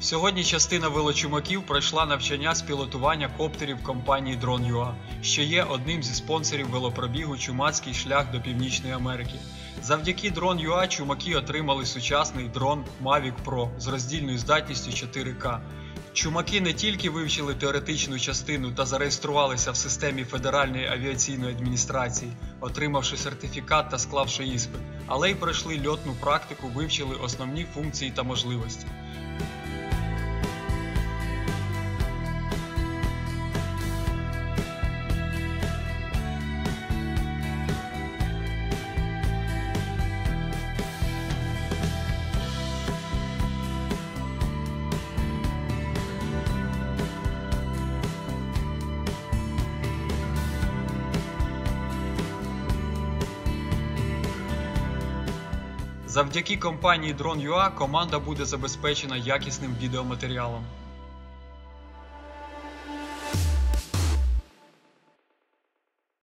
Сьогодні частина велочумаків пройшла навчання з пілотування коптерів компанії Drone.ua, що є одним зі спонсорів велопробігу Чумацький шлях до Північної Америки. Завдяки Drone.ua чумаки отримали сучасний дрон Mavic Pro з роздільною здатністю 4К. Чумаки не тільки вивчили теоретичну частину та зареєструвалися в системі Федеральної авіаційної адміністрації, отримавши сертифікат та склавши іспит, але й пройшли льотну практику, вивчили основні функції та можливості. Завдяки компанії Drone.ua команда буде забезпечена якісним відеоматеріалом.